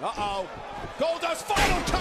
Uh-oh. Goldust final